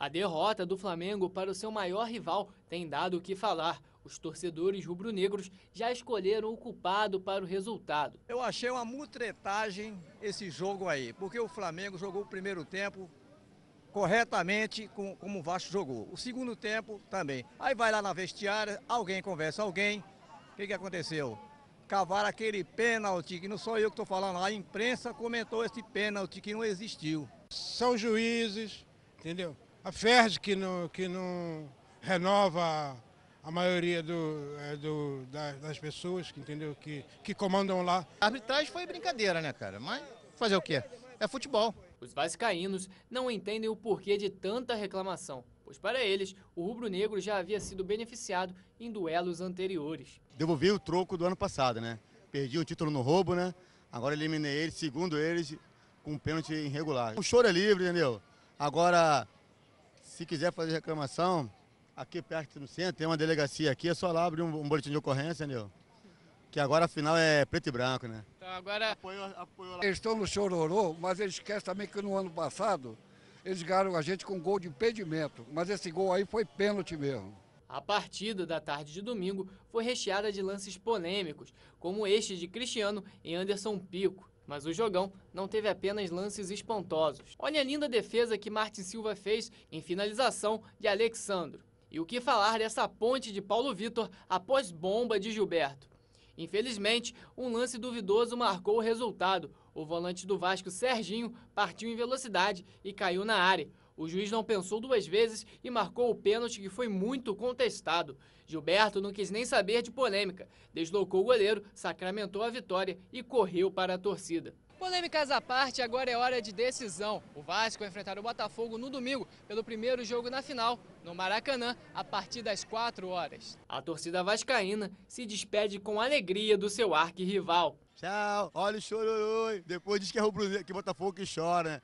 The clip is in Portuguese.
A derrota do Flamengo para o seu maior rival tem dado o que falar. Os torcedores rubro-negros já escolheram o culpado para o resultado. Eu achei uma mutretagem esse jogo aí, porque o Flamengo jogou o primeiro tempo corretamente com, como o Vasco jogou. O segundo tempo também. Aí vai lá na vestiária, alguém conversa alguém. O que, que aconteceu? Cavaram aquele pênalti, que não sou eu que estou falando, a imprensa comentou esse pênalti que não existiu. São juízes, entendeu? A FERJ que não, que não renova a maioria do, é, do, das pessoas que, entendeu? Que, que comandam lá. A arbitragem foi brincadeira, né, cara? Mas fazer o quê? É futebol. Os vascaínos não entendem o porquê de tanta reclamação, pois para eles o rubro-negro já havia sido beneficiado em duelos anteriores. Devolvi o troco do ano passado, né? Perdi o título no roubo, né? Agora eliminei eles, segundo eles, com um pênalti irregular. O choro é livre, entendeu? Agora, se quiser fazer reclamação, aqui perto no centro, tem uma delegacia aqui, é só lá abrir um, um boletim de ocorrência, entendeu? Que agora afinal é preto e branco, né? Então agora. Apoio, apoio lá. Eles estão no chororô, mas eles esquecem também que no ano passado eles ganharam a gente com gol de impedimento. Mas esse gol aí foi pênalti mesmo. A partida da tarde de domingo foi recheada de lances polêmicos, como este de Cristiano e Anderson Pico. Mas o jogão não teve apenas lances espantosos. Olha a linda defesa que Martin Silva fez em finalização de Alexandro. E o que falar dessa ponte de Paulo Vitor após bomba de Gilberto? Infelizmente, um lance duvidoso marcou o resultado. O volante do Vasco, Serginho, partiu em velocidade e caiu na área. O juiz não pensou duas vezes e marcou o pênalti que foi muito contestado. Gilberto não quis nem saber de polêmica, deslocou o goleiro, sacramentou a vitória e correu para a torcida. Polêmicas à parte, agora é hora de decisão. O Vasco vai enfrentar o Botafogo no domingo pelo primeiro jogo na final, no Maracanã, a partir das 4 horas. A torcida vascaína se despede com alegria do seu arquirrival. Tchau, olha o chororô. Depois diz que é rubro que Botafogo que chora, né?